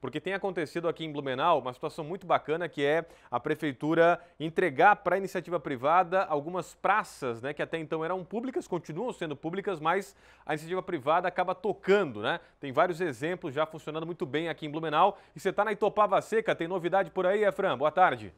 porque tem acontecido aqui em Blumenau uma situação muito bacana que é a prefeitura entregar para a iniciativa privada algumas praças, né, que até então eram públicas, continuam sendo públicas, mas a iniciativa privada acaba tocando, né? Tem vários exemplos já funcionando muito bem aqui em Blumenau. E você está na Itopava Seca, tem novidade por aí, Efran? Boa tarde.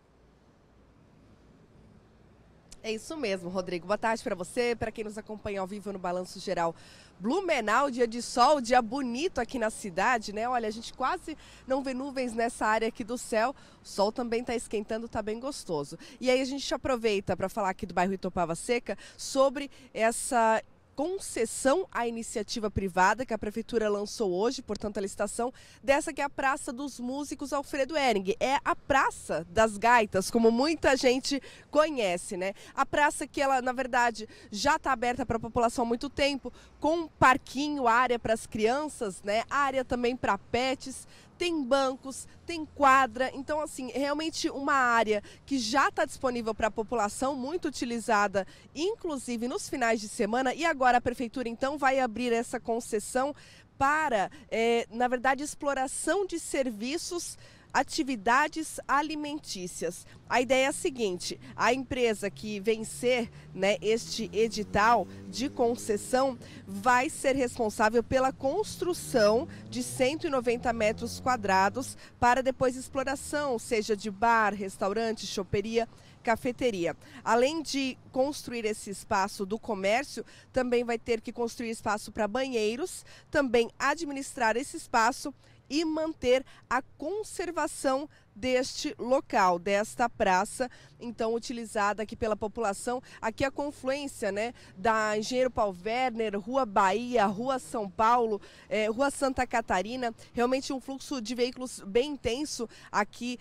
É isso mesmo, Rodrigo. Boa tarde para você, para quem nos acompanha ao vivo no Balanço Geral. Blumenau, dia de sol, dia bonito aqui na cidade, né? Olha, a gente quase não vê nuvens nessa área aqui do céu. O sol também está esquentando, está bem gostoso. E aí a gente aproveita para falar aqui do bairro Itopava Seca sobre essa concessão à iniciativa privada que a prefeitura lançou hoje, portanto a licitação dessa que é a Praça dos Músicos Alfredo Ering. É a Praça das Gaitas, como muita gente conhece, né? A praça que ela, na verdade, já está aberta para a população há muito tempo, com parquinho, área para as crianças, né? Área também para pets tem bancos, tem quadra, então assim, realmente uma área que já está disponível para a população, muito utilizada, inclusive nos finais de semana, e agora a prefeitura então vai abrir essa concessão para, é, na verdade, exploração de serviços atividades alimentícias. A ideia é a seguinte: a empresa que vencer né, este edital de concessão vai ser responsável pela construção de 190 metros quadrados para depois exploração, seja de bar, restaurante, choperia cafeteria. Além de construir esse espaço do comércio, também vai ter que construir espaço para banheiros, também administrar esse espaço e manter a conservação deste local, desta praça, então utilizada aqui pela população. Aqui a confluência, né, da Engenheiro Paul Werner, Rua Bahia, Rua São Paulo, eh, Rua Santa Catarina, realmente um fluxo de veículos bem intenso aqui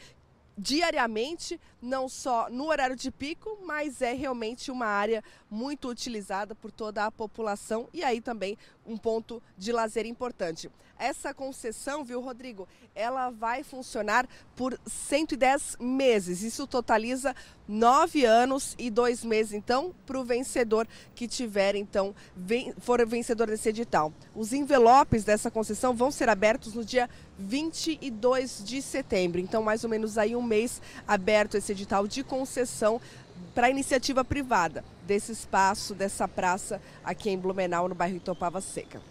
diariamente, não só no horário de pico, mas é realmente uma área muito utilizada por toda a população e aí também um ponto de lazer importante. Essa concessão, viu, Rodrigo, ela vai funcionar por 110 meses. Isso totaliza nove anos e dois meses, então, para o vencedor que tiver, então, for vencedor desse edital. Os envelopes dessa concessão vão ser abertos no dia 22 de setembro. Então, mais ou menos aí um mês aberto esse edital de concessão para iniciativa privada desse espaço, dessa praça aqui em Blumenau, no bairro Itopava Seca.